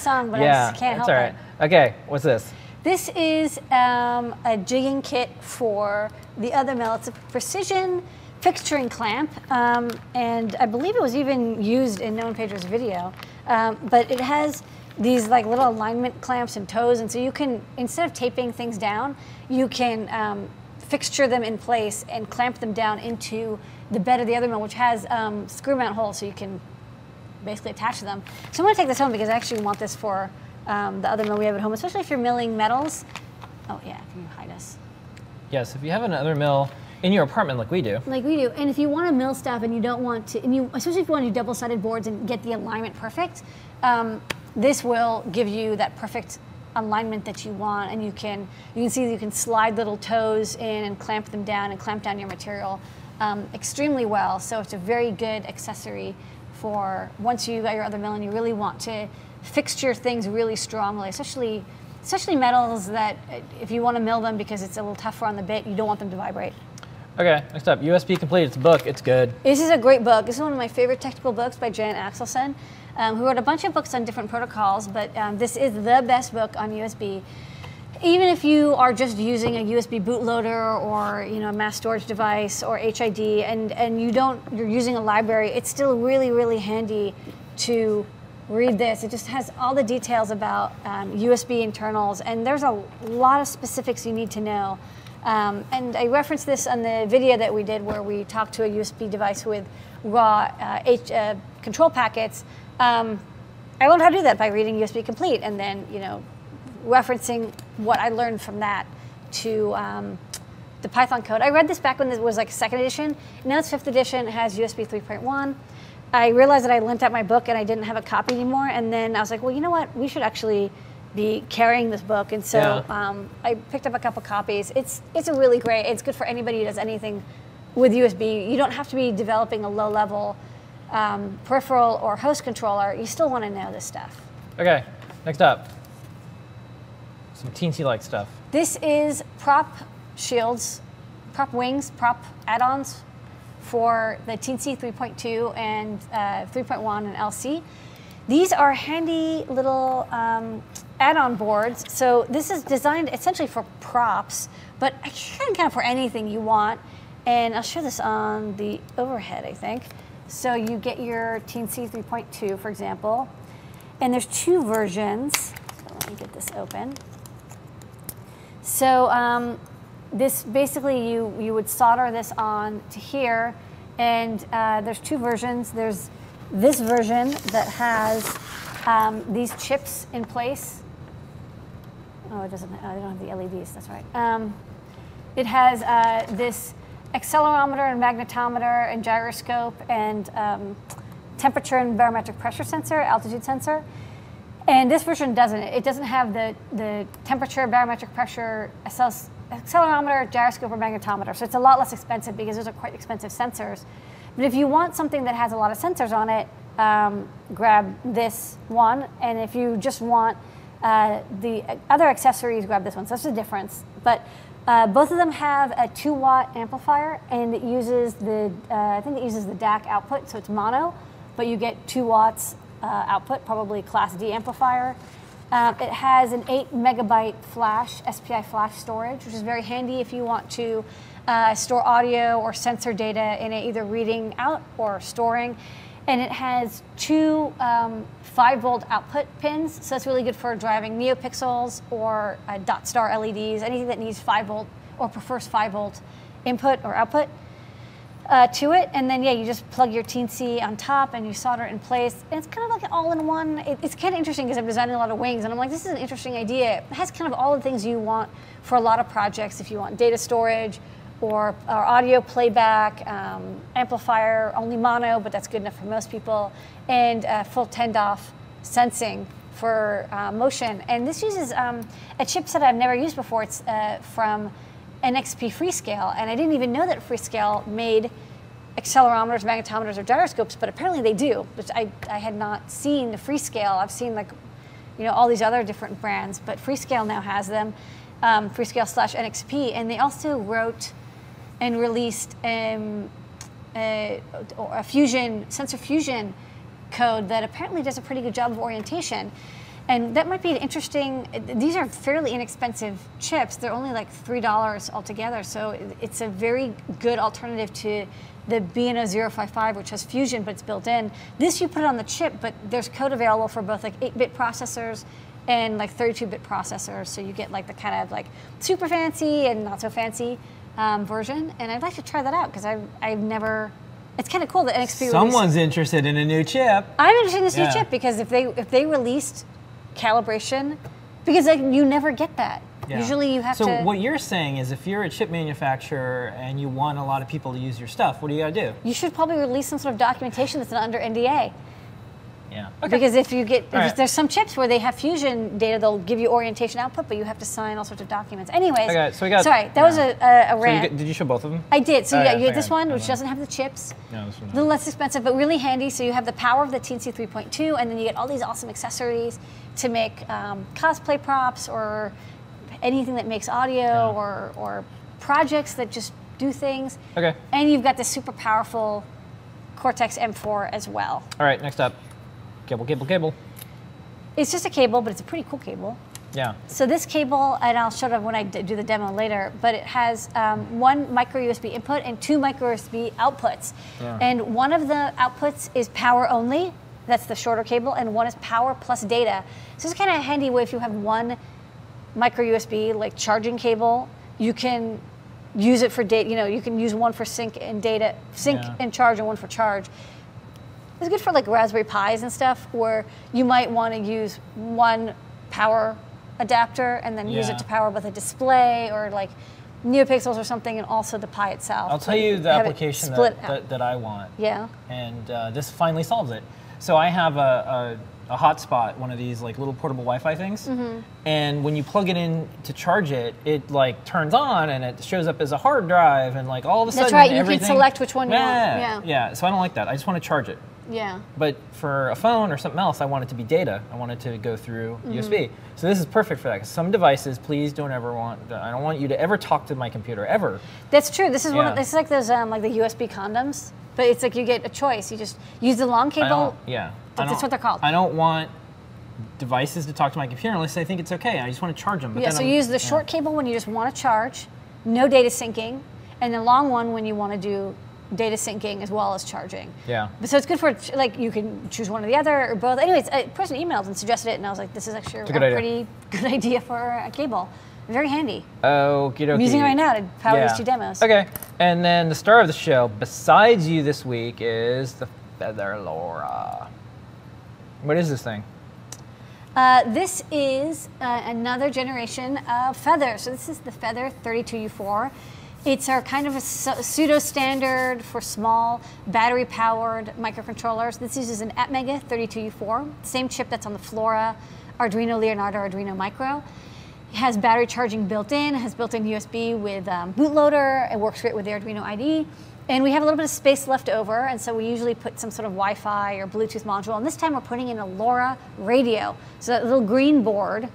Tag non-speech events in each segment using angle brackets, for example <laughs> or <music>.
song, but I yeah, just can't that's help all right. Okay, what's this? This is um, a jigging kit for the Othermill. It's a precision fixturing clamp, um, and I believe it was even used in Noah Pedro's video. Um, but it has these like little alignment clamps and toes, and so you can instead of taping things down, you can um, fixture them in place and clamp them down into the bed of the Othermill, which has um, screw mount holes, so you can basically attach to them. So I'm going to take this home because I actually want this for um, the Othermill we have at home, especially if you're milling metals. Oh yeah, can you hide us? Yes, if you have another mill in your apartment like we do. Like we do. And if you want to mill stuff and you don't want to, and you, especially if you want to do double-sided boards and get the alignment perfect, um, this will give you that perfect alignment that you want. And you can, you can see you can slide little toes in and clamp them down and clamp down your material um, extremely well. So it's a very good accessory for once you got your Othermill and you really want to fixture things really strongly, especially especially metals that if you want to mill them because it's a little tougher on the bit, you don't want them to vibrate. Okay, next up, USB Complete. It's a book. It's good. This is a great book. This is one of my favorite technical books by Jan Axelson, um, who wrote a bunch of books on different protocols, but um, this is the best book on USB. Even if you are just using a USB bootloader or you know a mass storage device or HID, and and you don't you're using a library, it's still really really handy to read this. It just has all the details about um, USB internals, and there's a lot of specifics you need to know. Um, and I referenced this on the video that we did where we talked to a USB device with raw uh, H, uh, control packets. Um, I learned how to do that by reading USB Complete and then, you know, referencing what I learned from that to um, the Python code. I read this back when it was like second edition. Now it's fifth edition. It has USB 3.1. I realized that I lent out my book and I didn't have a copy anymore. And then I was like, well, you know what? We should actually be carrying this book. And so Yeah. um, I picked up a couple copies. It's it's a really great. It's good for anybody who does anything with USB. You don't have to be developing a low level um, peripheral or host controller. You still want to know this stuff. Okay, next up, some teensy like stuff. This is prop shields, prop wings, prop add-ons for the Teensy 3.2 and uh, 3.1 and LC. These are handy little um, add-on boards. So this is designed essentially for props, but I can kind of for anything you want. And I'll show this on the overhead, I think. So you get your Teensy 3.2, for example, and there's two versions. So let me get this open. So um, this basically you you would solder this on to here, and uh, there's two versions. There's this version that has um, these chips in place. Oh, it doesn't. I don't have the LEDs. That's right. Um, it has uh, this accelerometer and magnetometer and gyroscope and um, temperature and barometric pressure sensor, altitude sensor. And this version doesn't. It doesn't have the, the temperature, barometric pressure, accelerometer, gyroscope, or magnetometer. So it's a lot less expensive because those are quite expensive sensors. But if you want something that has a lot of sensors on it, um, grab this one. And if you just want uh, the other accessories, grab this one. So that's the difference. But uh, both of them have a two watt amplifier, and it uses the uh, I think it uses the DAC output, so it's mono, but you get two watts uh, output, probably Class D amplifier. Um, it has an 8 megabyte flash, SPI flash storage, which is very handy if you want to uh, store audio or sensor data in it, either reading out or storing. And it has two um, 5 volt output pins, so that's really good for driving NeoPixels or uh, DotStar LEDs, anything that needs 5 volt or prefers 5 volt input or output uh, to it, and then yeah, you just plug your teensy on top and you solder it in place. And it's kind of like an all-in-one. It, it's kind of interesting because I'm designing a lot of wings, and I'm like, this is an interesting idea. It has kind of all the things you want for a lot of projects. If you want data storage or, or audio playback, um, amplifier only mono, but that's good enough for most people, and uh, full 10 DOF sensing for uh, motion. And this uses um, a chipset I've never used before. It's uh, from NXP Freescale, and I didn't even know that Freescale made accelerometers, magnetometers, or gyroscopes, but apparently they do, which I, I had not seen the Freescale. I've seen like, you know, all these other different brands, but Freescale now has them, um, Freescale slash NXP, and they also wrote and released um, a, a fusion, sensor fusion code that apparently does a pretty good job of orientation. And that might be an interesting. These are fairly inexpensive chips. They're only like three dollars altogether. So it's a very good alternative to the BNO 055, which has Fusion, but it's built in. This you put it on the chip, but there's code available for both like 8-bit processors and like 32-bit processors. So you get like the kind of like super fancy and not so fancy um, version. And I'd like to try that out because I've I've never. It's kind of cool that NXP. released- Someone's interested in a new chip. I'm interested in this Yeah. new chip because if they if they released calibration, because like, you never get that. Yeah. Usually you have so to. So what you're saying is if you're a chip manufacturer and you want a lot of people to use your stuff, what do you got to do? you should probably release some sort of documentation that's not under NDA. Yeah. Because if you get, if All right. there's some chips where they have fusion data, they'll give you orientation output, but you have to sign all sorts of documents. Anyways, Okay, so we got- sorry, that was yeah. a, a, a So you rant. get- did you show both of them? I did. So Oh, yeah, yeah, you I have this figured. one, which doesn't have the chips. No, this one. A little less expensive, but really handy. So you have the power of the Teensy 3.2, and then you get all these awesome accessories to make um, cosplay props or anything that makes audio Yeah. or, or projects that just do things. Okay. And you've got this super powerful Cortex M4 as well. All right, next up. Cable, cable, cable. It's just a cable, but it's a pretty cool cable. Yeah. So this cable, and I'll show it when I do the demo later, but it has um, one micro USB input and two micro USB outputs. Yeah. And one of the outputs is power only, that's the shorter cable, and one is power plus data. So it's kind of handy where if you have one micro USB like charging cable, you can use it for data. You know, you can use one for sync and data, sync Yeah. and charge, and one for charge. It's good for like Raspberry Pis and stuff, where you might want to use one power adapter and then use it to power both a display or like NeoPixels or something, and also the Pi itself. I'll tell you the application that, that, that I want. yeah. and uh, this finally solves it. So I have a, a, a hotspot, one of these like little portable Wi-Fi things, Mm-hmm. and when you plug it in to charge it, it like turns on and it shows up as a hard drive, and like all of a That's sudden right, you can select which one you want, yeah, yeah. yeah. So I don't like that. I just want to charge it. Yeah. But for a phone or something else, I want it to be data. I want it to go through Mm-hmm. USB. So this is perfect for that. 'cause some devices, please don't ever want. I don't want you to ever talk to my computer ever. That's true. This is one. Of, this is like those um, like the USB condoms, but it's like you get a choice. You just use the long cable. yeah. That's what they're called. I don't want devices to talk to my computer unless I think it's okay. I just want to charge them. But Yeah. So I'm- you use the yeah. short cable when you just want to charge, no data syncing, and the long one when you want to do data syncing as well as charging. Yeah. But So it's good for like you can choose one or the other or both. Anyways, a person emailed and suggested it, and I was like, this is actually a, a pretty good <laughs> idea for a cable. Very handy. Okie dokie. I'm using it right now to power Yeah. these two demos. Okay. And then the star of the show, besides you this week, is the Feather LoRa. What is this thing? Uh, this is uh, another generation of Feather. So this is the Feather 32U4. It's our kind of a pseudo standard for small battery powered microcontrollers. This uses an Atmega 32U4, same chip that's on the Flora, Arduino Leonardo, Arduino Micro. It has battery charging built in, has built in USB with um, bootloader. It works great with the Arduino IDE. And we have a little bit of space left over, and so we usually put some sort of Wi Fi or Bluetooth module. And this time we're putting in a LoRa radio. So that little green board,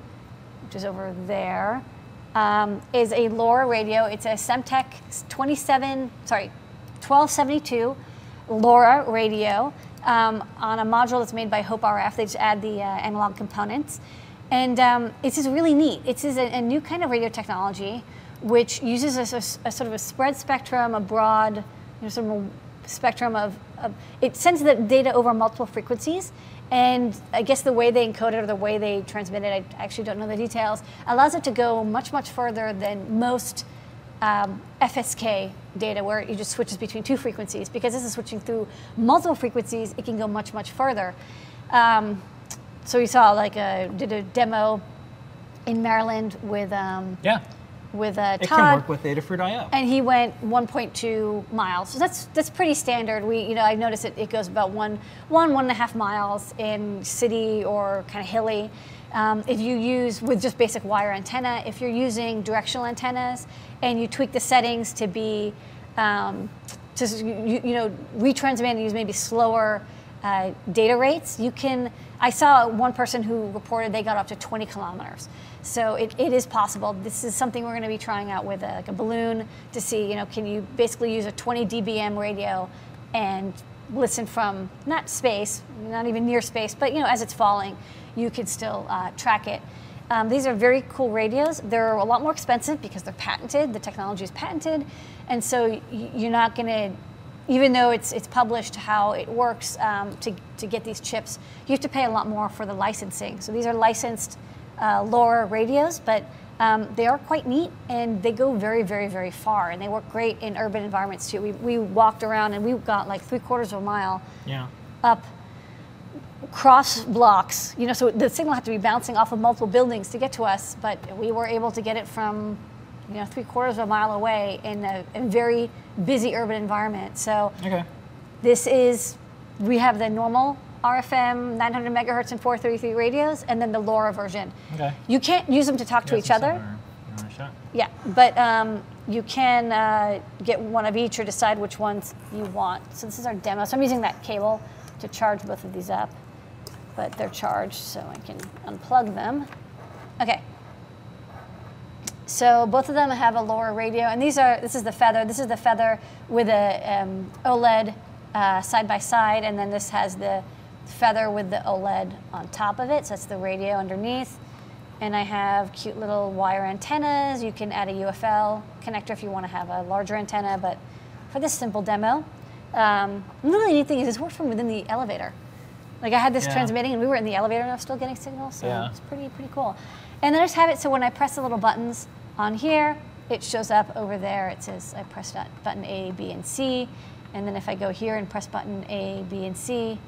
which is over there, um, is a LoRa radio. It's a Semtech 27, sorry, 1272 LoRa radio um, on a module that's made by Hope RF. They just add the uh, analog components. And um, it's really neat. It's just a, a new kind of radio technology which uses a sort of a spread spectrum, a broad you know, sort of a spectrum of, of, it sends the data over multiple frequencies. And I guess the way they encode it or the way they transmit it, I actually don't know the details, allows it to go much, much further than most um, FSK data where it just switches between two frequencies. Because this is switching through multiple frequencies, it can go much, much further. Um, so we saw like a, did a demo in Maryland with um, Yeah. With uh, It Todd can work with Adafruit.io. and he went 1.2 miles. So that's that's pretty standard. We, you know, I've noticed it, it goes about one, one, one and a half miles in city or kind of hilly. Um, if you use with just basic wire antenna, if you're using directional antennas and you tweak the settings to be, um, to you, you know, retransmit and use maybe slower uh, data rates, you can. I saw one person who reported they got up to 20 kilometers. So it, it is possible. This is something we're going to be trying out with a, like a balloon to see, you know, can you basically use a 20 dBm radio and listen from not space, not even near space, but you know, as it's falling, you could still uh, track it. Um, these are very cool radios. They're a lot more expensive because they're patented. The technology is patented, and so you're not going to, even though it's it's published how it works um, to to get these chips, you have to pay a lot more for the licensing. So these are licensed uh, LoRa radios, but um, they are quite neat and they go very, very, very far, and they work great in urban environments too. We we walked around and we got like three quarters of a mile Yeah. up cross blocks, you know, so the signal had to be bouncing off of multiple buildings to get to us, but we were able to get it from, you know, three quarters of a mile away in a, a very busy urban environment. So Okay. this is, we have the normal RFM 900 megahertz and 433 radios, and then the LoRa version. Okay. You can't use them to talk to each other. Yeah, but um, you can uh, get one of each or decide which ones you want. So this is our demo. So I'm using that cable to charge both of these up, but they're charged, so I can unplug them. Okay. So both of them have a LoRa radio, and these are this is the Feather. This is the Feather with a um, OLED uh, side by side, and then this has the Feather with the OLED on top of it. So that's the radio underneath. And I have cute little wire antennas. You can add a UFL connector if you want to have a larger antenna, but for this simple demo, um, the really neat thing is this works from within the elevator. Like I had this Yeah. transmitting, and we were in the elevator, and I was still getting signals, so Yeah. it's pretty pretty cool. And then I just have it so when I press the little buttons on here, it shows up over there. It says I pressed that button A, B, and C, and then if I go here and press button A, B, and C,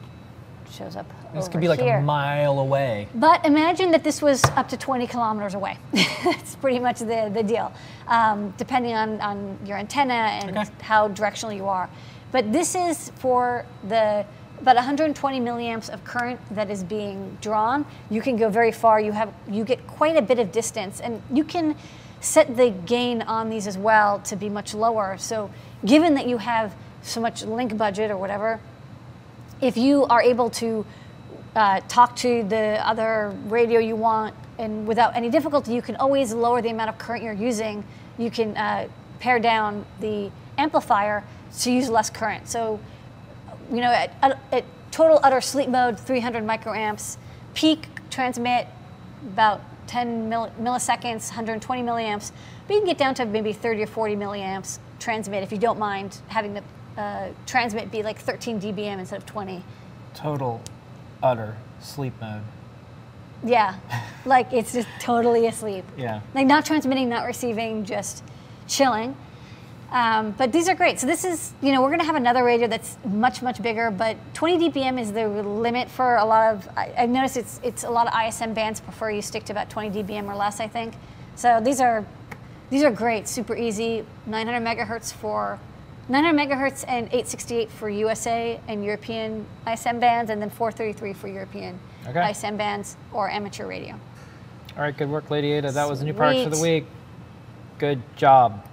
it shows up. This could be like here. a mile away. But imagine that this was up to 20 kilometers away. <laughs> That's pretty much the, the deal, um, depending on, on your antenna and Okay. how directional you are. But this is for the about 120 milliamps of current that is being drawn. You can go very far. You have you get quite a bit of distance, and you can set the gain on these as well to be much lower. So, given that you have so much link budget or whatever, if you are able to uh, talk to the other radio you want and without any difficulty, you can always lower the amount of current you're using. You can uh, pare down the amplifier to use less current. So, you know, at, at, total utter sleep mode, 300 microamps, peak transmit about 10 mil- milliseconds, 120 milliamps, but you can get down to maybe 30 or 40 milliamps transmit if you don't mind having the uh, transmit be like 13 dBm instead of 20. Total, utter sleep mode. Yeah, like it's just totally asleep. Yeah. Like not transmitting, not receiving, just chilling. Um, but these are great. So this is, you know, we're going to have another radio that's much, much bigger. But 20 dBm is the limit for a lot of. I, I've noticed it's it's a lot of ISM bands prefer you stick to about 20 dBm or less. I think. So these are these are great, super easy. 900 megahertz for 900 megahertz and 868 for USA and European ISM bands, and then 433 for European Okay. ISM bands or amateur radio. All right, good work, Ladyada. That was a new products for the week. Good job.